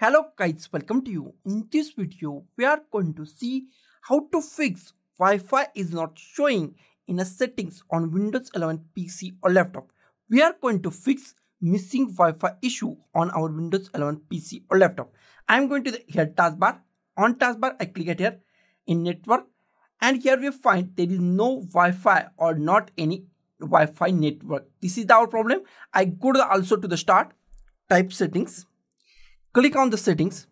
Hello guys, welcome to you. In this video, we are going to see how to fix Wi-Fi is not showing in a settings on Windows 11 PC or laptop. We are going to fix missing Wi-Fi issue on our Windows 11 PC or laptop. I am going to the here taskbar. On taskbar, I click at here in network and here we find there is no Wi-Fi or not any Wi-Fi network. This is our problem. I go to the, also to the start, type settings click on the settings.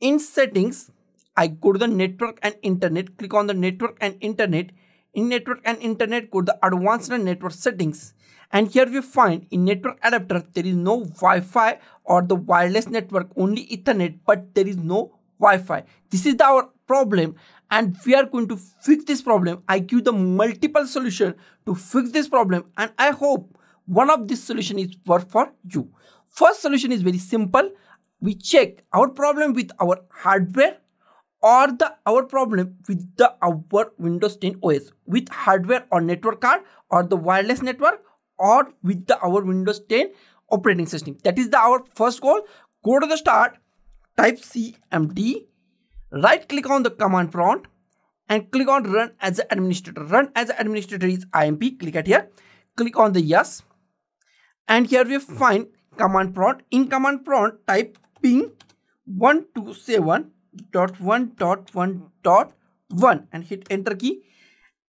In settings, I go to the network and internet, click on the network and internet. In network and internet, go to the advanced network settings. And here we find in network adapter, there is no Wi-Fi or the wireless network, only Ethernet, but there is no Wi-Fi. This is our problem and we are going to fix this problem. I give the multiple solution to fix this problem and I hope one of this solution is work for you. First solution is very simple we check our problem with our hardware or the our problem with the our Windows 10 OS with hardware or network card or the wireless network or with the our Windows 10 operating system. That is the our first goal. Go to the start, type CMD, right click on the command prompt and click on run as an administrator. Run as an administrator is IMP. Click at here. Click on the yes. And here we find command prompt. In command prompt, type ping 127.1.1.1 and hit enter key.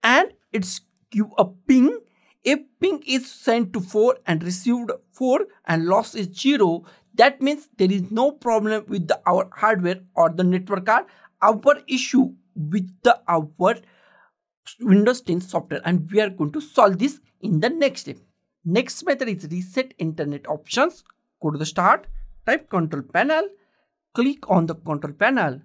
And it's give a ping. If ping is sent to 4 and received 4 and loss is 0 that means there is no problem with the our hardware or the network card. Our issue with the our windows 10 software. And we are going to solve this in the next step. Next method is reset internet options. Go to the start type control panel, click on the control panel.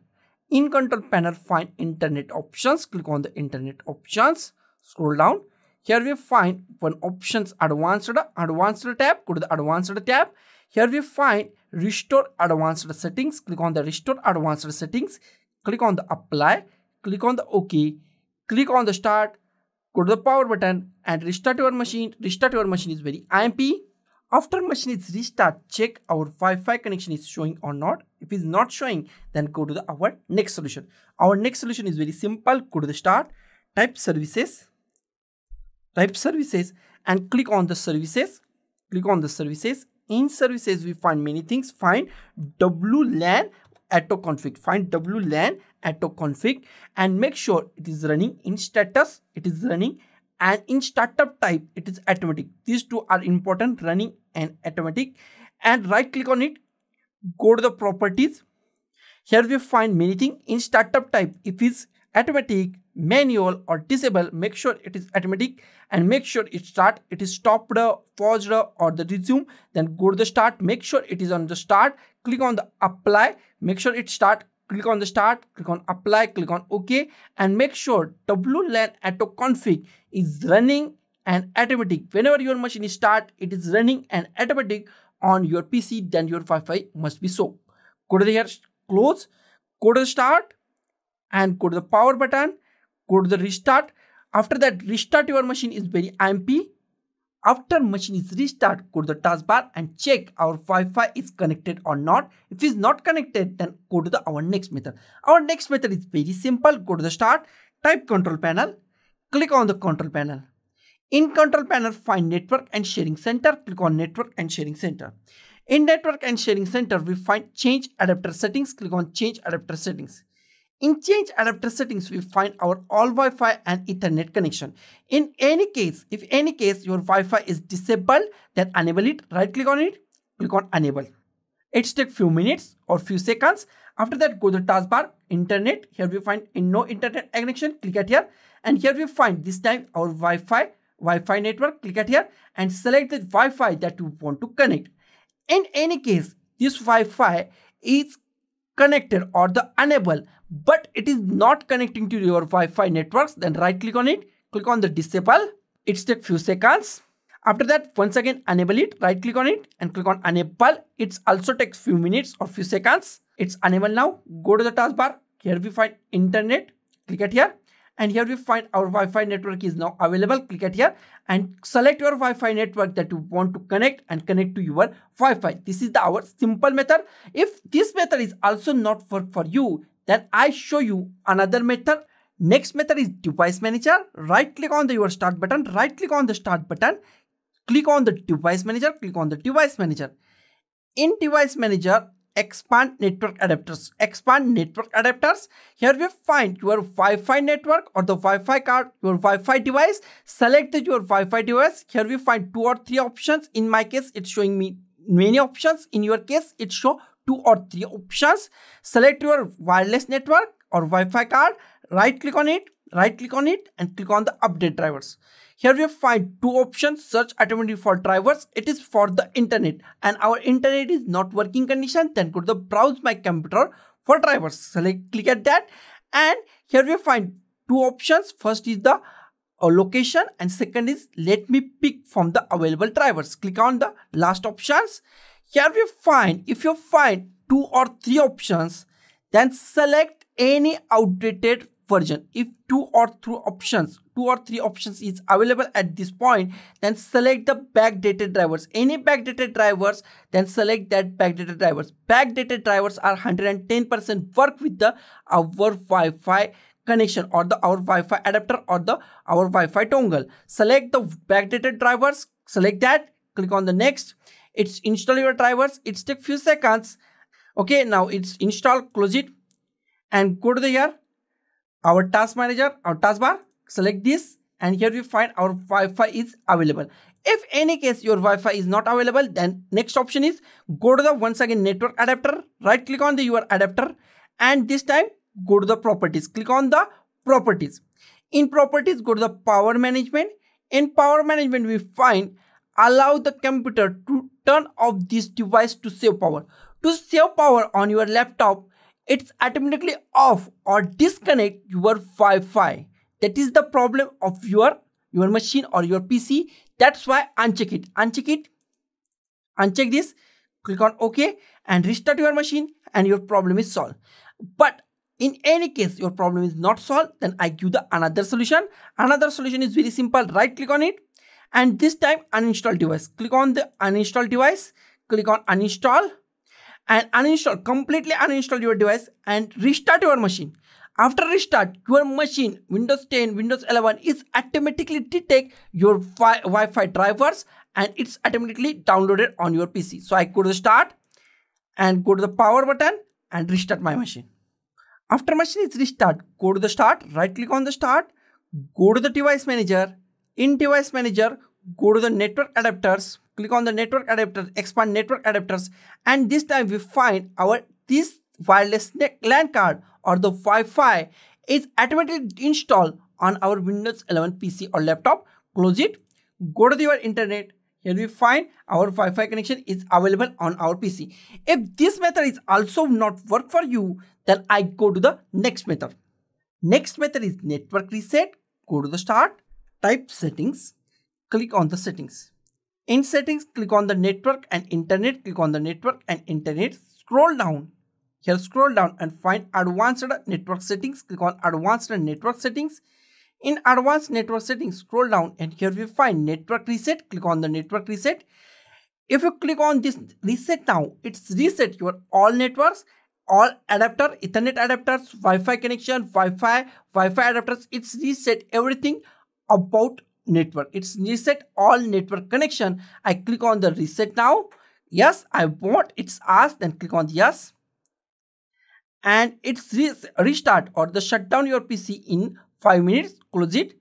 In control panel, find internet options, click on the internet options, scroll down. Here we find one options advanced, advanced tab, go to the advanced tab. Here we find restore advanced settings, click on the restore advanced settings, click on the apply, click on the OK, click on the start, go to the power button and restart your machine. Restart your machine is very IMP after machine is restart, check our Wi-Fi connection is showing or not. If it's not showing, then go to the our next solution. Our next solution is very simple. Go to the start, type services, type services and click on the services. Click on the services. In services, we find many things. Find WLAN auto config. Find WLAN auto config and make sure it is running in status. It is running and in startup type it is automatic. These two are important running and automatic. And right click on it go to the properties. Here we find many things. In startup type if it's automatic manual or disable make sure it is automatic and make sure it start it is stopped paused or the resume then go to the start. Make sure it is on the start. Click on the apply. Make sure it start click on the start, click on apply, click on OK and make sure WLAN auto config is running and automatic. Whenever your machine is start, it is running and automatic on your PC, then your Wi-Fi must be so. Go to the here, close, go to the start and go to the power button, go to the restart. After that, restart your machine is very MP after machine is restart, go to the taskbar and check our Wi-Fi is connected or not. If it is not connected, then go to the our next method. Our next method is very simple. Go to the start, type control panel, click on the control panel. In control panel, find network and sharing center. Click on network and sharing center. In network and sharing center, we find change adapter settings. Click on change adapter settings. In change adapter settings, we find our all Wi-Fi and Ethernet connection. In any case, if any case your Wi-Fi is disabled, then enable it, right click on it, click on enable. It takes few minutes or few seconds. After that, go to the taskbar, internet. Here we find in no internet connection, click at here. And here we find this time our Wi-Fi, Wi-Fi network, click at here and select the Wi-Fi that you want to connect. In any case, this Wi-Fi is connected or the enable but it is not connecting to your Wi-Fi networks, then right click on it, click on the disable. It takes few seconds. After that, once again, enable it, right click on it and click on enable. It also takes few minutes or few seconds. It's enable now. Go to the taskbar. Here we find internet. Click at here and here we find our Wi-Fi network is now available. Click at here and select your Wi-Fi network that you want to connect and connect to your Wi-Fi. This is the our simple method. If this method is also not work for you, then I show you another method. Next method is device manager. Right click on the your start button. Right click on the start button. Click on the device manager. Click on the device manager. In device manager, expand network adapters. Expand network adapters. Here we find your wi-fi network or the wi-fi card your wi-fi device. Select your wi-fi device. Here we find two or three options. In my case it's showing me many options. In your case it show two or three options. Select your wireless network or wi-fi card. Right click on it right click on it and click on the update drivers here we find two options, search automatically for drivers. It is for the internet and our internet is not working condition. Then go to the browse my computer for drivers. Select, click at that and here we find two options. First is the uh, location and second is let me pick from the available drivers. Click on the last options. Here we find, if you find two or three options, then select any outdated version. If two or three options, two or three options is available at this point, then select the backdated drivers. Any backdated drivers, then select that backdated drivers. Backdated drivers are 110% work with the our Wi-Fi connection or the our Wi-Fi adapter or the our Wi-Fi dongle. Select the backdated drivers, select that, click on the next. It's install your drivers. It's take few seconds. Okay, now it's install, close it and go to the here our task manager, our taskbar, select this and here we find our Wi-Fi is available. If any case your Wi-Fi is not available, then next option is go to the once again network adapter, right click on the your adapter and this time go to the properties, click on the properties. In properties, go to the power management. In power management, we find allow the computer to turn off this device to save power. To save power on your laptop, it's automatically off or disconnect your Wi-Fi. That is the problem of your, your machine or your PC. That's why uncheck it. Uncheck it. Uncheck this. Click on OK and restart your machine and your problem is solved. But in any case, your problem is not solved, then I give the another solution. Another solution is very simple. Right click on it and this time uninstall device. Click on the uninstall device. Click on uninstall and uninstall, completely uninstall your device and restart your machine. After restart, your machine, Windows 10, Windows 11 is automatically detect your Wi-Fi drivers and it's automatically downloaded on your PC. So I go to the start and go to the power button and restart my machine. After machine is restart, go to the start, right click on the start, go to the device manager. In device manager, go to the network adapters, click on the network adapter, expand network adapters, and this time we find our this wireless LAN card or the Wi-Fi is automatically installed on our Windows 11 PC or laptop. Close it, go to your internet. Here we find our Wi-Fi connection is available on our PC. If this method is also not work for you, then I go to the next method. Next method is network reset. Go to the start, type settings, click on the settings. In settings, click on the network and internet, click on the network and internet, scroll down. Here scroll down and find advanced network settings, click on advanced network settings. In advanced network settings, scroll down and here we find network reset, click on the network reset. If you click on this reset now, it's reset your all networks, all adapter, ethernet adapters, Wi-Fi connection, Wi-Fi, Wi-Fi adapters, it's reset everything about network. It's reset all network connection. I click on the reset now. Yes, I want it's asked, then click on yes. And it's re restart or the shutdown your PC in 5 minutes. Close it.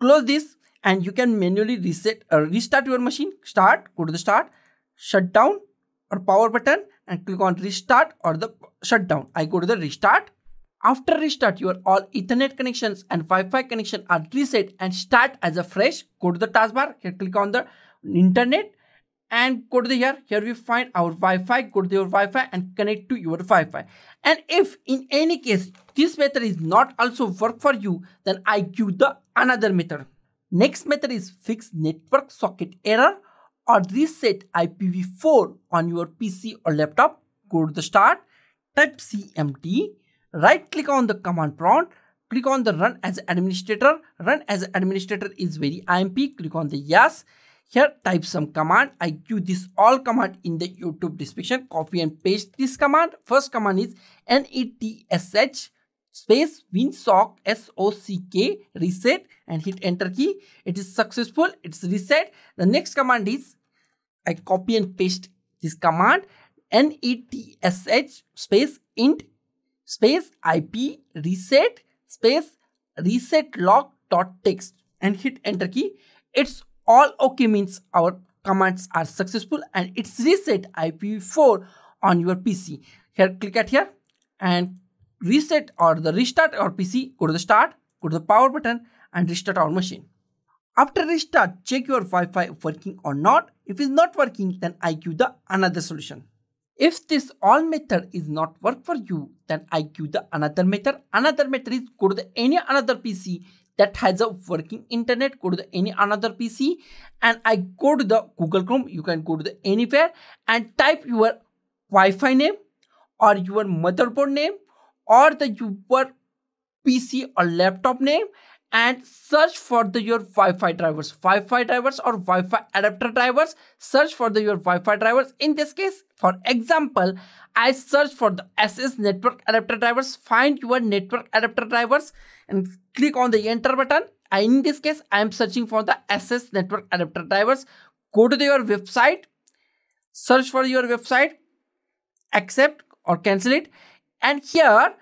Close this and you can manually reset or uh, restart your machine. Start, go to the start, shutdown or power button and click on restart or the shutdown. I go to the restart after restart, your all Ethernet connections and Wi-Fi connection are reset and start as a fresh. Go to the taskbar, here click on the internet and go to the here. Here we find our Wi-Fi. Go to your Wi-Fi and connect to your Wi-Fi. And if in any case this method is not also work for you, then I give the another method. Next method is fix network socket error or reset IPv4 on your PC or laptop. Go to the start, type CMD right click on the command prompt click on the run as administrator. Run as administrator is very IMP. Click on the yes. Here type some command. I give this all command in the YouTube description. Copy and paste this command. First command is netsh space winsock s-o-c-k reset and hit enter key. It is successful. It's reset. The next command is I copy and paste this command netsh space int space ip reset space reset log dot text and hit enter key. It's all okay means our commands are successful and it's reset IPv4 on your PC. Here click at here and reset or the restart our PC. Go to the start, go to the power button and restart our machine. After restart, check your Wi-Fi working or not. If it's not working, then I give the another solution. If this all method is not work for you, then I give the another method. Another method is go to any another PC that has a working internet. Go to any another PC and I go to the Google Chrome. You can go to the anywhere and type your Wi-Fi name or your motherboard name or the your PC or laptop name and search for the your Wi-Fi drivers, Wi-Fi drivers or Wi-Fi adapter drivers. Search for the your Wi-Fi drivers. In this case, for example, I search for the ASUS network adapter drivers. Find your network adapter drivers and click on the enter button. In this case, I am searching for the ASUS network adapter drivers. Go to the, your website, search for your website, accept or cancel it, and here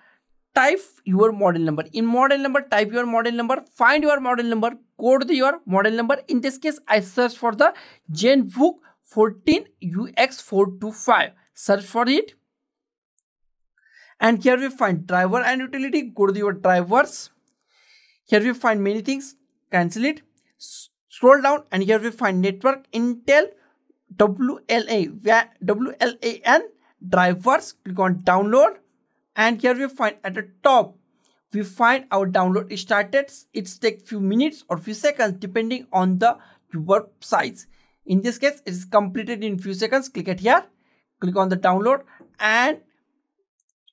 type your model number. In model number, type your model number, find your model number, code your model number. In this case, I search for the Zenbook 14 UX425. Search for it. And here we find driver and utility. Go to your drivers. Here we find many things. Cancel it. Scroll down and here we find network Intel WLA, WLAN drivers. Click on download and here we find at the top we find our download started. It takes few minutes or few seconds depending on the your size. In this case it is completed in few seconds. Click it here. Click on the download and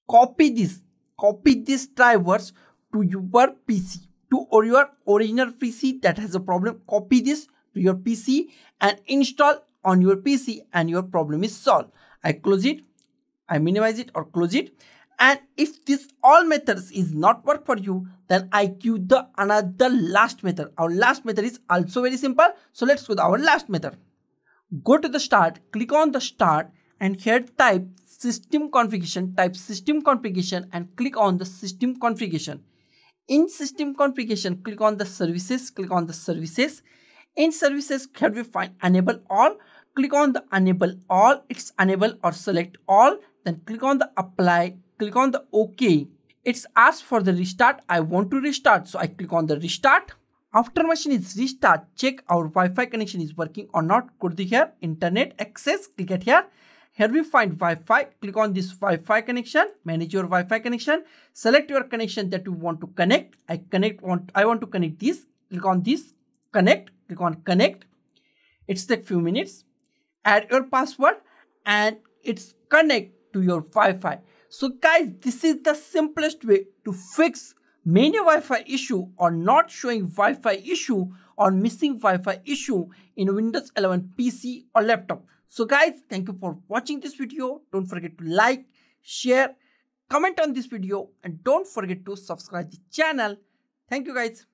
copy this. Copy these drivers to your pc to or your original pc that has a problem. Copy this to your pc and install on your pc and your problem is solved. I close it. I minimize it or close it and if this all methods is not work for you then i give the another last method. Our last method is also very simple. So let's go to our last method. Go to the start click on the start and here type system configuration type system configuration and click on the system configuration. In system configuration click on the services click on the services. In services here we find enable all. Click on the enable all it's enable or select all. Then click on the apply click on the OK. It's asked for the restart. I want to restart. So I click on the restart. After machine is restart, check our Wi-Fi connection is working or not. Go to here, internet access, click at here. Here we find Wi-Fi. Click on this Wi-Fi connection. Manage your Wi-Fi connection. Select your connection that you want to connect. I connect want I want to connect this. Click on this. Connect. Click on connect. It's take few minutes. Add your password and it's connect to your Wi-Fi. So guys, this is the simplest way to fix many Wi-Fi issue or not showing Wi-Fi issue or missing Wi-Fi issue in Windows 11 PC or laptop. So guys, thank you for watching this video. Don't forget to like, share, comment on this video and don't forget to subscribe the channel. Thank you guys.